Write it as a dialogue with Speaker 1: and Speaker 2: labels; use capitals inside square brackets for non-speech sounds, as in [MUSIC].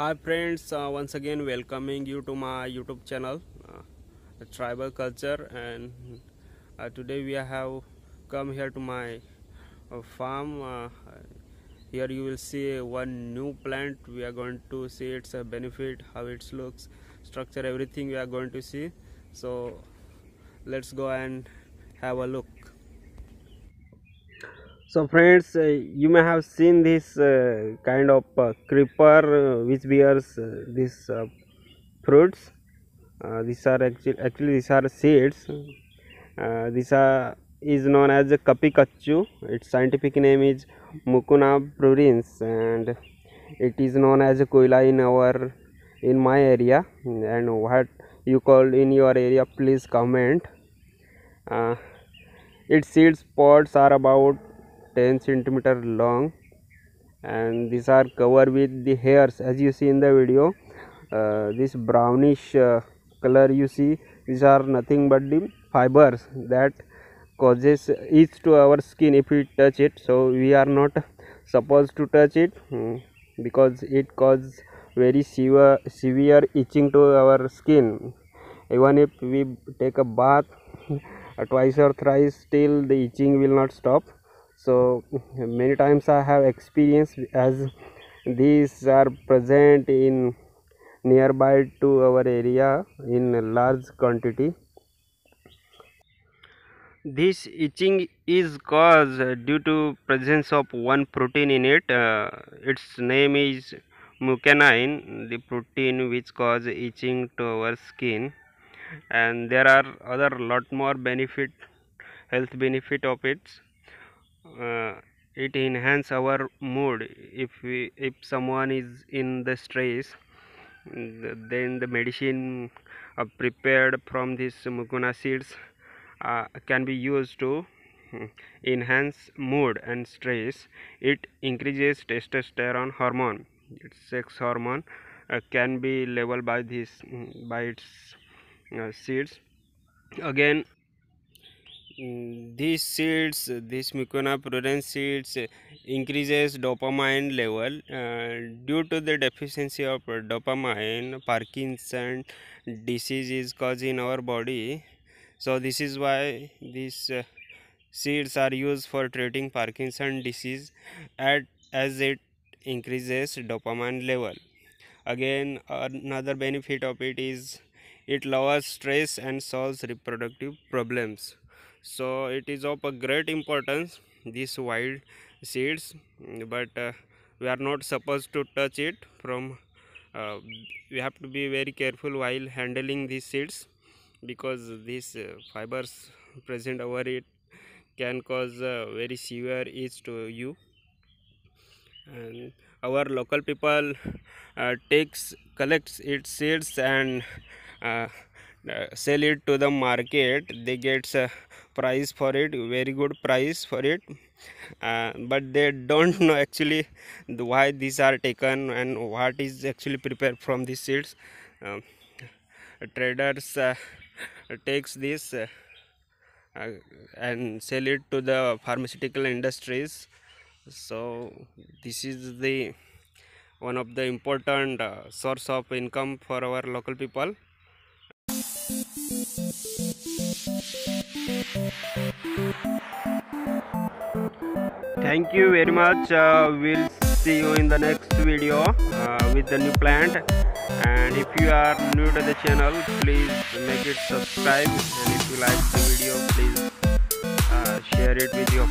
Speaker 1: Hi friends, uh, once again welcoming you to my YouTube channel, uh, Tribal Culture, and uh, today we have come here to my uh, farm. Uh, here you will see one new plant. We are going to see its uh, benefit, how it looks, structure, everything we are going to see. So let's go and have a look. So friends, uh, you may have seen this uh, kind of uh, creeper uh, which bears uh, these uh, fruits. These are actually, actually these are seeds. This are, is known as kapikachu. Its scientific name is Mucuna pruriens and it is known as kuyala in our in my area and what you call in your area please comment. Its seed pods are about 10 centimeter long and these are covered with the hairs as you see in the video. Uh, this brownish uh, color you see these are nothing but the fibers that causes itch to our skin if we touch it. So we are not supposed to touch it mm, because it causes very severe severe itching to our skin. Even if we take a bath [LAUGHS] twice or thrice still the itching will not stop so many times i have experienced as these are present in nearby to our area in large quantity. This itching is caused due to presence of one protein in it. Uh, its name is mucunain the protein which cause itching to our skin. And there are other lot more benefit health benefit of it uh, it enhance our mood. If we if someone is in the stress then the medicine uh, prepared from these mucuna seeds uh, can be used to hmm, enhance mood and stress. It increases testosterone hormone. Its sex hormone uh, can be leveled by this mm, by its uh, seeds. Again these seeds these mucuna pruriens seeds uh, increases dopamine level uh, due to the deficiency of dopamine parkinson disease is caused in our body. So this is why these uh, seeds are used for treating parkinson disease at as it increases dopamine level. Again another benefit of it is it lowers stress and solves reproductive problems so it is of a great importance these wild seeds but uh, we are not supposed to touch it from uh, we have to be very careful while handling these seeds because these uh, fibers present over it can cause very severe itch to you. And our local people uh, takes collects its seeds and uh, sell it to the market they get a price for it very good price for it. Uh, but they don't know actually why these are taken and what is actually prepared from these seeds. Um, traders uh, takes this uh, uh, and sell it to the pharmaceutical industries. So this is the one of the important uh, source of income for our local people thank you very much. Uh, we'll see you in the next video uh, with the new plant. And if you are new to the channel please make it subscribe. And if you like the video please uh, share it with your